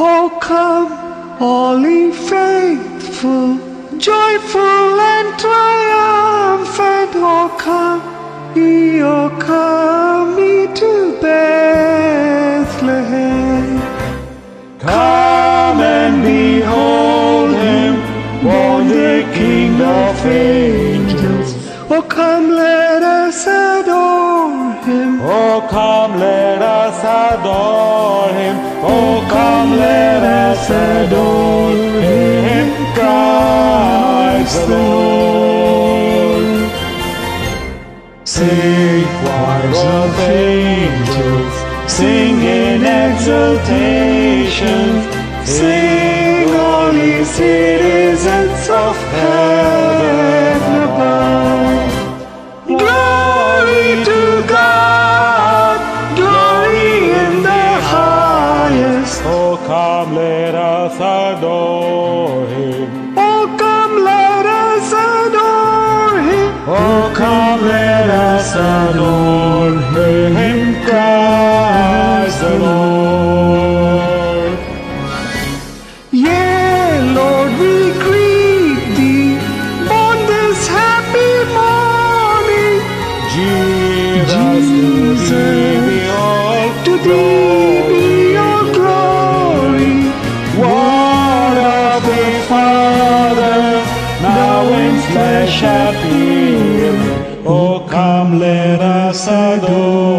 Oh, come, all ye faithful, joyful and triumphant. Oh, come, ye, oh, come ye to Bethlehem. Come and behold him, born the King of angels. Oh, come, let us adore him. Oh, come, let us adore him. Oh, come, us adore him, Christ the Lord. Sing, choirs of angels, sing in exultation. Sing, all ye citizens of heaven above. Glory to God, glory in the highest. Oh, come, let us adore him. Oh, come, let us adore him. Oh, come, let us adore him, Christ the Lord. Yea, Lord, we greet thee on this happy morning. Jesus, Jesus, to thee be all To thee appearing. Oh, come, let us adore.